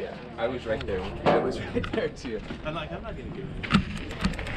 Yeah, I was right there. I was right there too. I'm like, I'm not gonna give it.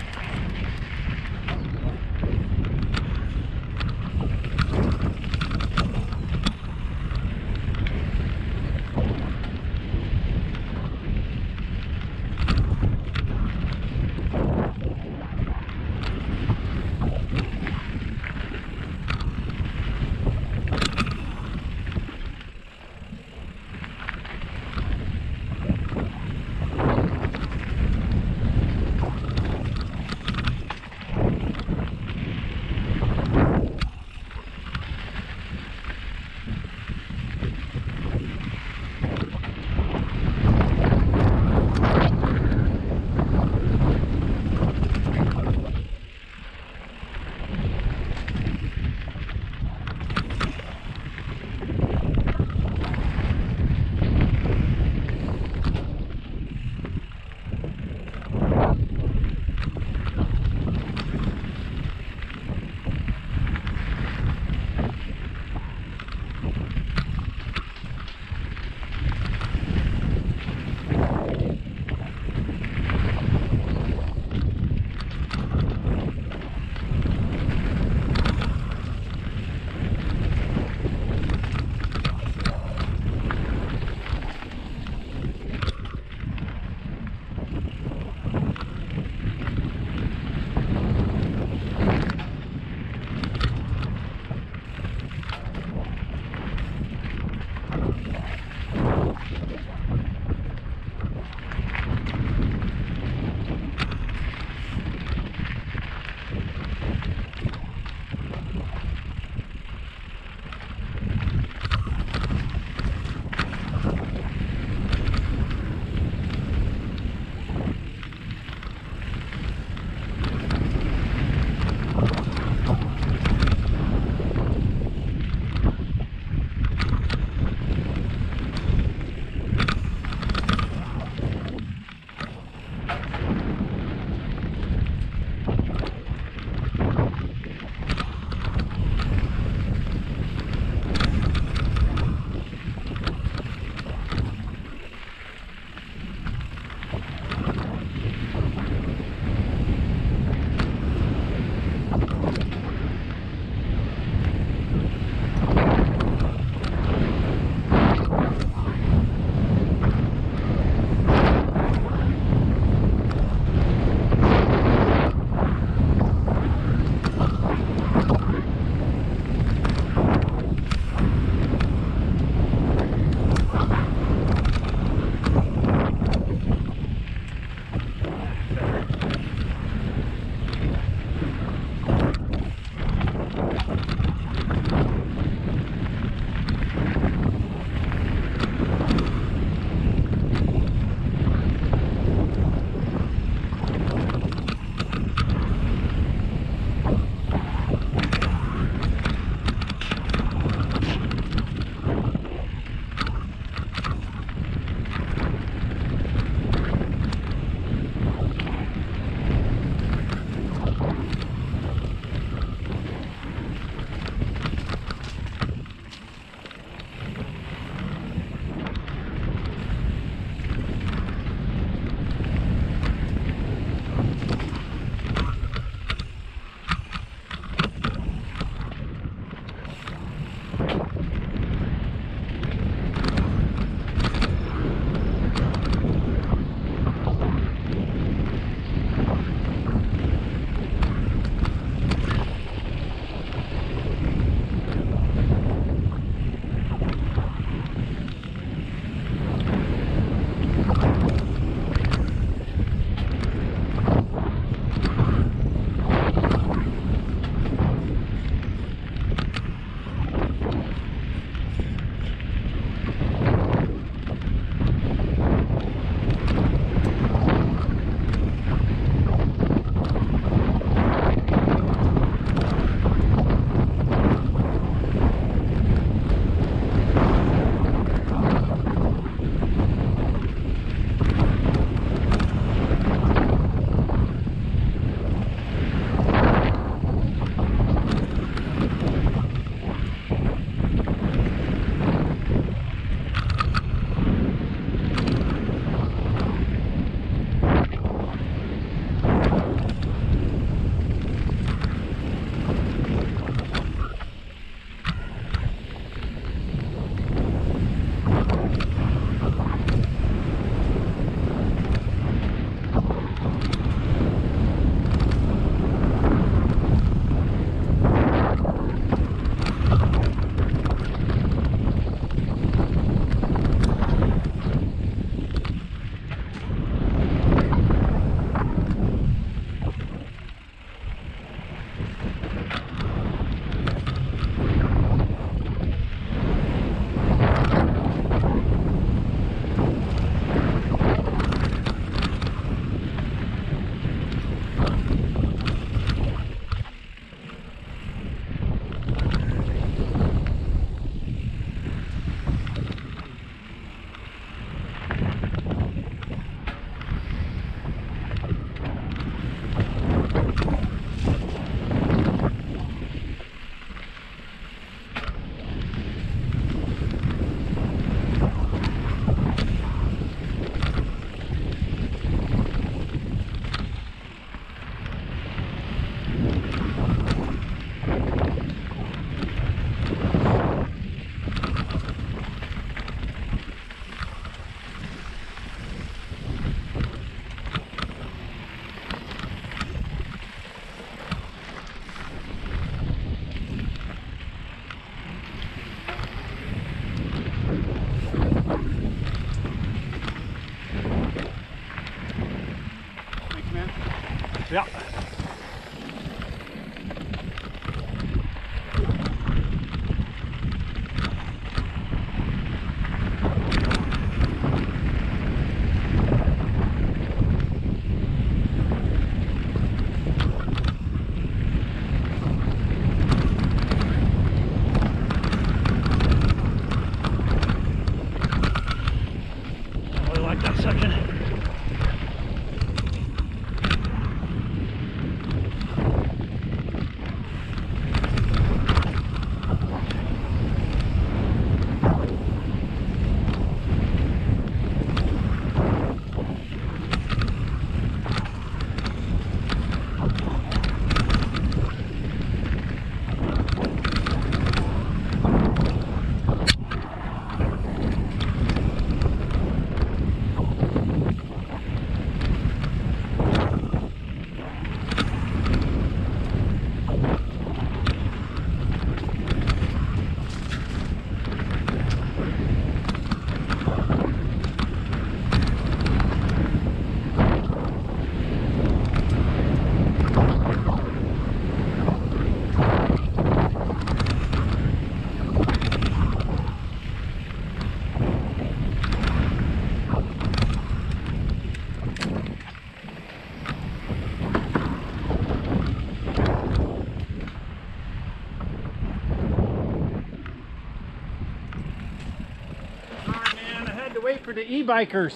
For the e-bikers.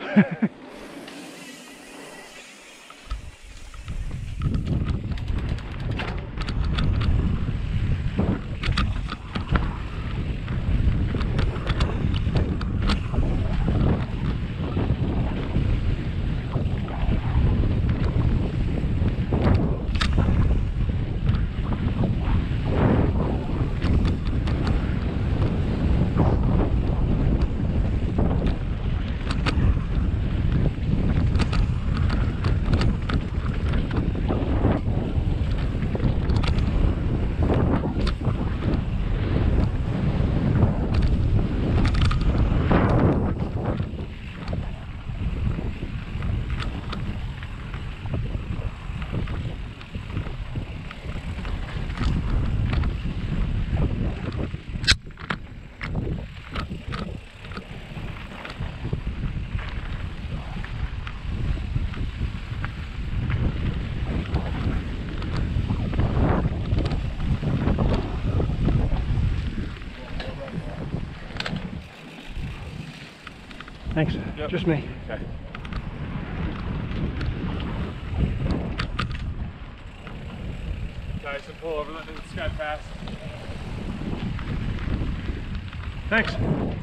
Thanks. Yep. Just me. Okay. Guys, so pull over, let the sky pass. Thanks.